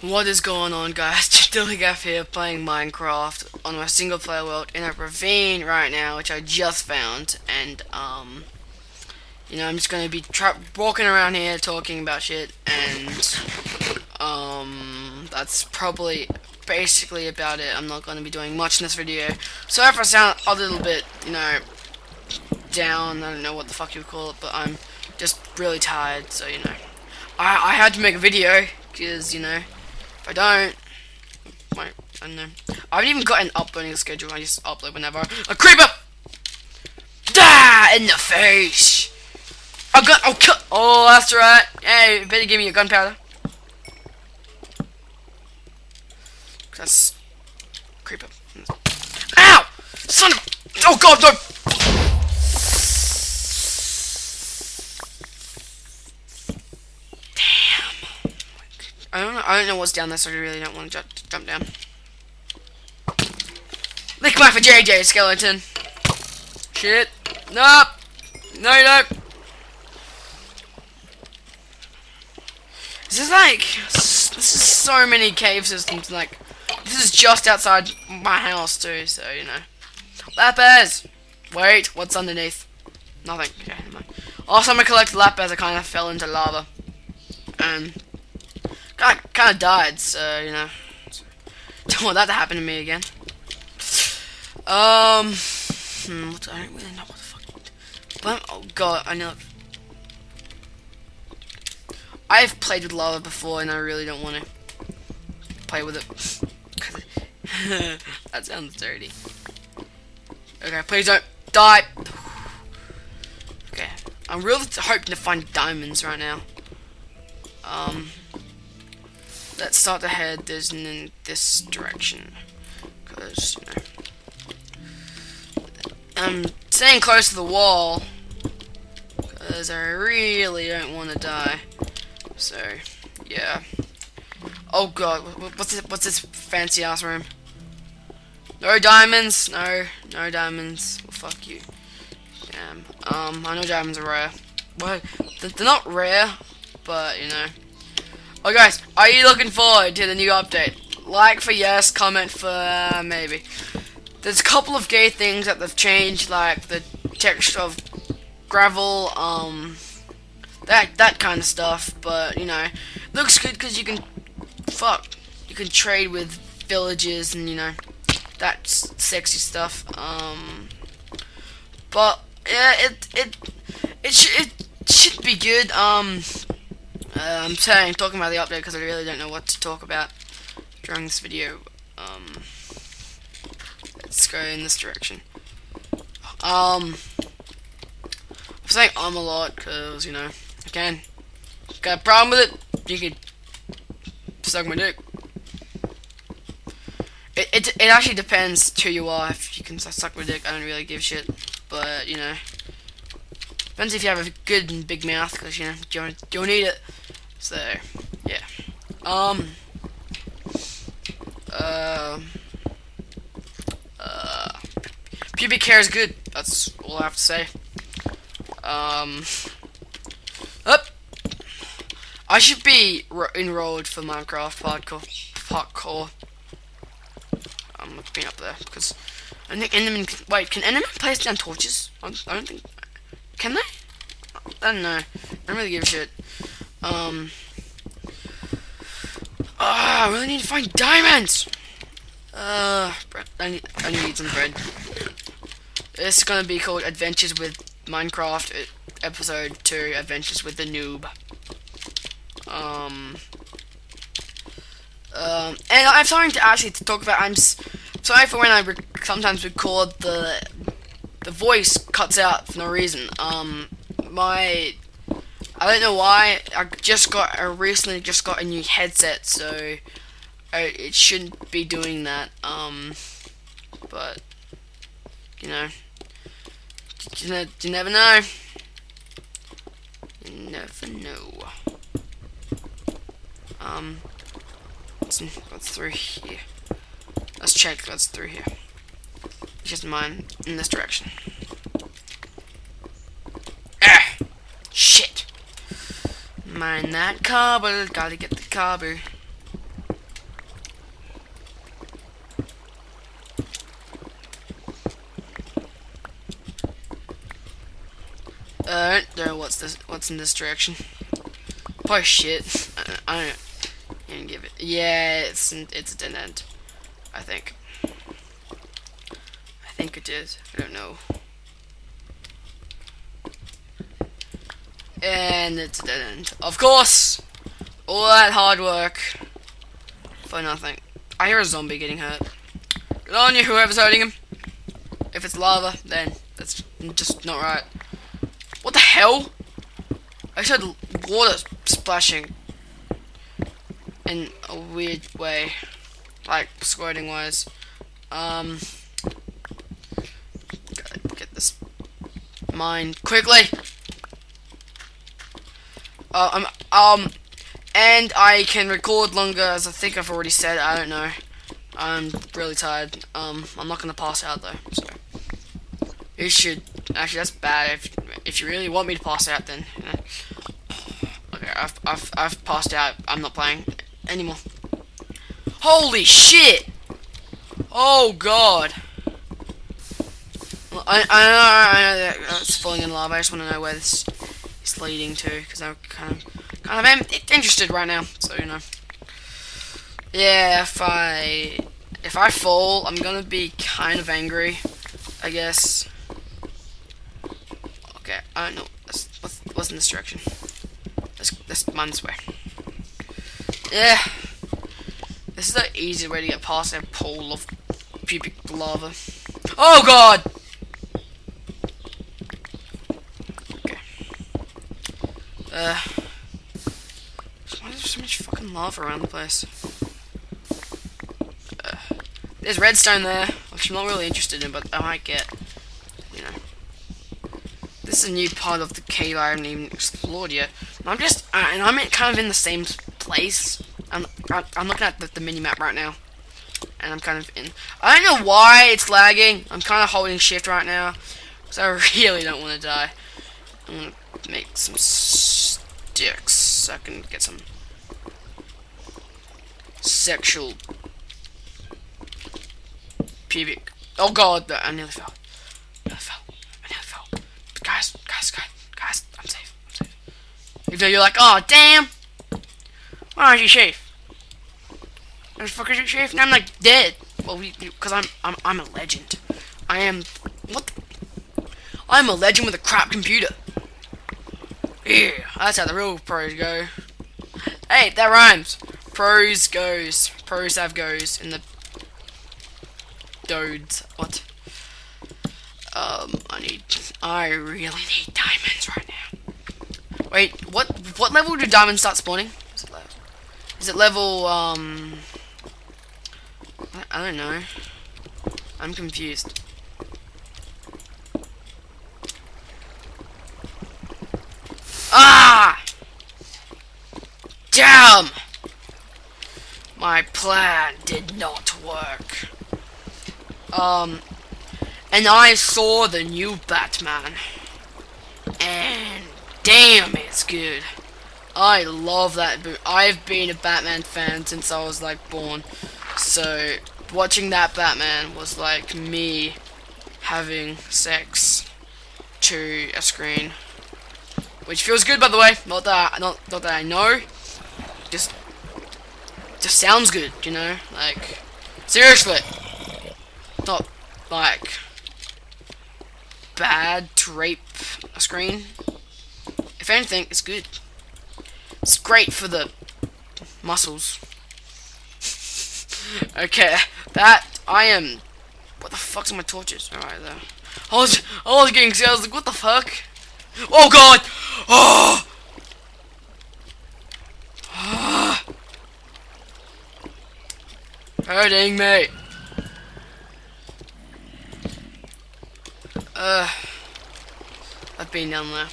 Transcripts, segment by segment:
What is going on guys? Dilligaf here playing Minecraft on my single player world in a ravine right now which I just found and um you know I'm just gonna be walking around here talking about shit and um that's probably basically about it. I'm not gonna be doing much in this video. So if I sound a little bit, you know, down, I don't know what the fuck you would call it, but I'm just really tired, so you know. I, I had to make a video because, you know, I don't, wait, I don't know. I haven't even got an uploading schedule. I just upload whenever. A creeper! Da! In the face! I got. Oh, cut. Oh, that's right. Hey, better give me your gunpowder. That's creeper. Ow! Son of. Oh God, no! I don't know. I what's down there, so I really don't want to jump down. Lick my for JJ skeleton. Shit. Nope. No, no. This is like this is so many cave systems. Like this is just outside my house too, so you know. Lapis. Wait, what's underneath? Nothing. Okay, never mind. Also, I'm collect lapis. I kind of fell into lava. Um. I kind of died, so, you know. Don't want that to happen to me again. Um, hmm, what, I don't really know what the fuck. But, oh god, I know. I've played with lava before, and I really don't want to play with it. that sounds dirty. Okay, please don't die. Okay, I'm really hoping to find diamonds right now. Um, let's start to head in this direction. Because, you know. I'm staying close to the wall. Because I really don't want to die. So, yeah. Oh god, what's this, what's this fancy ass room? No diamonds, no, no diamonds. Well, fuck you. Damn. Um, I know diamonds are rare. Well, they're not rare, but you know. Oh guys, are you looking forward to the new update? Like for yes, comment for uh, maybe. There's a couple of gay things that they've changed, like the texture of gravel, um, that that kind of stuff. But you know, looks good because you can, fuck, you can trade with villages and you know, that's sexy stuff. Um, but yeah, it it it sh it should be good. Um. Uh, I'm talking about the update because I really don't know what to talk about during this video. Um, let's go in this direction. Um, I'm saying um a lot because you know, again, got a problem with it. You can suck my dick. It, it, it actually depends who you are. If you can suck my dick, I don't really give shit. But, you know, depends if you have a good and big mouth, because, you know, you don't, you don't need it. So, yeah. Um. Uh. Uh. Pubic hair is good. That's all I have to say. Um. Up. I should be enrolled for Minecraft parkour. Parkour. I'm looking up there because I think Enderman. wait, can Enderman place down torches? I don't think. Can they? I don't know. I don't really give a shit. Um. Ah, I really need to find diamonds. Uh, I need, I need some bread. This is gonna be called Adventures with Minecraft, episode two, Adventures with the Noob. Um. Um, and I'm sorry to actually to talk about. I'm sorry for when I sometimes record the the voice cuts out for no reason. Um, my I don't know why. I just got. I recently just got a new headset, so I, it shouldn't be doing that. Um, but you know, you, know, you never know. You never know. Um, what's, what's through here? Let's check what's through here. Just mine in this direction. Mind that cobble, gotta get the cobble. Uh, there. What's this? What's in this direction? Push shit. I, I don't. I didn't give it. Yeah, it's it's a dead end. I think. I think it is. I don't know. Eh. And dead end. Of course! All that hard work for nothing. I hear a zombie getting hurt. Good on you, whoever's hurting him. If it's lava, then that's just not right. What the hell? I just heard water splashing in a weird way, like squirting wise. Um, gotta get this mine quickly. Uh, um, um, and I can record longer, as I think I've already said. I don't know. I'm really tired. Um, I'm not gonna pass out though. So you should. Actually, that's bad. If if you really want me to pass out, then. Okay, I've I've I've passed out. I'm not playing anymore. Holy shit! Oh god. I, I, know I, I, it's falling in lava. I just want to know where this leading to because I'm kind of, kind of am interested right now. So you know. Yeah, if I, if I fall, I'm gonna be kind of angry. I guess. Okay, uh, I don't know. What's, what's in this direction? Let's, let's mine this way. Yeah. This is the easy way to get past a pool of pubic lava. Oh god! Uh. Why is there so much fucking lava around the place? Uh, there's redstone there, which I'm not really interested in, but I might get. You know. This is a new part of the cave I haven't even explored yet. I'm just, uh, and I'm kind of in the same place. I'm, I'm looking at the, the mini map right now, and I'm kind of in. I don't know why it's lagging. I'm kind of holding shift right now, because I really don't want to die. I'm gonna make some sticks so I can get some sexual pubic. Oh god, I nearly fell. I nearly fell. I nearly fell. Guys, guys, guys, guys, I'm safe. I'm safe. Even though you're like, oh damn. Why aren't you safe? The fuck is you safe? And I'm like dead. Well, we, because I'm, I'm, I'm a legend. I am. What? The, I'm a legend with a crap computer. Yeah, that's how the real pros go. Hey, that rhymes. Pros goes. Pros have goes in the dodes. What? Um, I need. I really need diamonds right now. Wait, what? What level do diamonds start spawning? Is it level? Is it level? Um, I don't know. I'm confused. Ah! Damn! My plan did not work. Um, and I saw the new Batman. And damn, it's good. I love that boot. I've been a Batman fan since I was like born. So, watching that Batman was like me having sex to a screen. Which feels good, by the way. Not that, not, not that I know. Just, sounds good, you know. Like, seriously, not like bad to rape a screen. If anything, it's good. It's great for the muscles. okay, that I am. What the fuck's my torches? Alright, there. I was, I was getting scared. I was like, what the fuck? Oh god! Oh! Hurting me. Uh, I've been down there.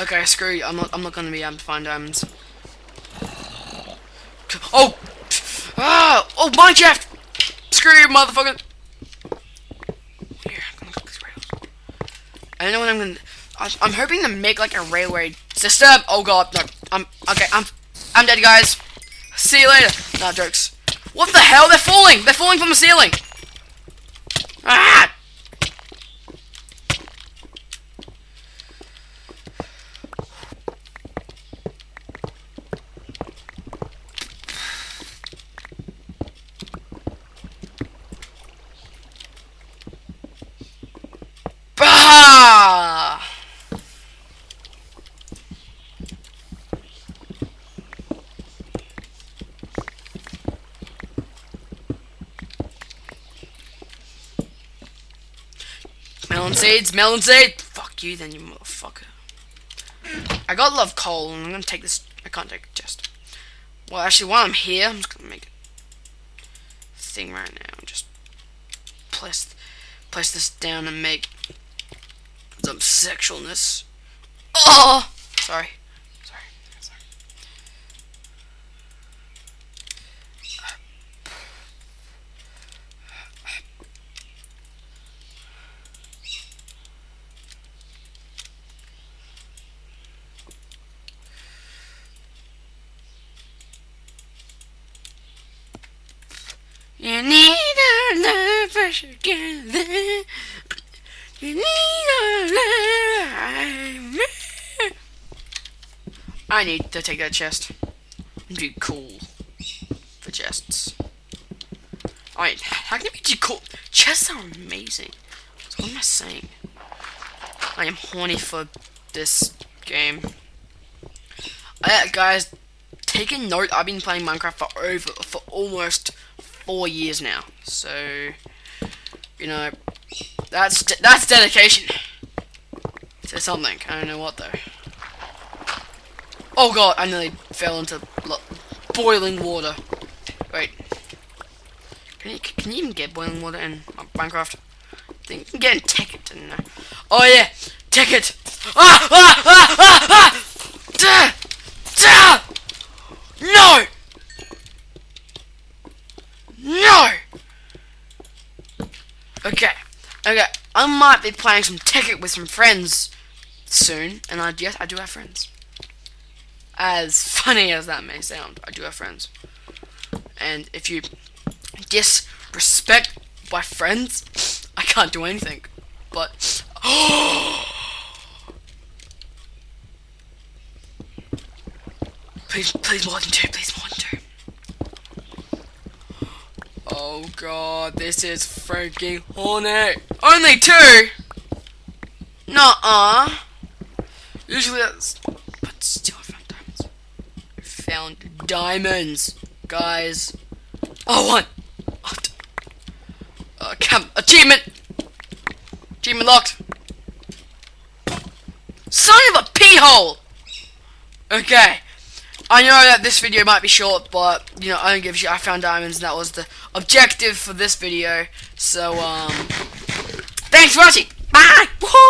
Okay, screw you. I'm not. I'm not gonna be able to find diamonds. Oh! Ah! Oh, my shaft! Screw you, motherfucker! Here, I'm. I don't know what I'm gonna. I'm hoping to make like a railway system. Oh god, no. I'm okay. I'm. I'm dead, guys. See you later. Not jokes. What the hell? They're falling. They're falling from the ceiling. Ah! Melon seeds, melon seed. Fuck you, then you motherfucker. I got love coal, and I'm gonna take this. I can't take it just. Well, actually, while I'm here, I'm just gonna make a thing right now. Just place place this down and make some sexualness. Oh, sorry, You need a love together. You need a love. I need to take that chest. Too cool for chests. Alright, how can it be cool? Chests are amazing. So what am I saying? I am horny for this game. Uh, guys, take a note. I've been playing Minecraft for over for almost four years now. So, you know, that's de that's dedication to something. I don't know what though. Oh god, I nearly fell into boiling water. Wait. Can you, can you even get boiling water in Minecraft? I think you can get in didn't Oh yeah! Tekkit! Ah! Ah! Ah! Ah! ah! Da! Da! No! No! Okay. Okay. I might be playing some Tekkit with some friends soon. And I, yes, I do have friends. As funny as that may sound, I do have friends. And if you disrespect my friends, I can't do anything. But, please, please more than two, please more than two. Oh god, this is freaking horny. Only two? Nuh-uh. Usually that's... But still, I found diamonds. I found diamonds, guys. Oh, one. Uh, cam achievement. Achievement locked. Son of a pee hole. Okay. I know that this video might be short, but, you know, I don't give a shit. I found diamonds, and that was the objective for this video. So, um, thanks for watching. Bye. Woohoo!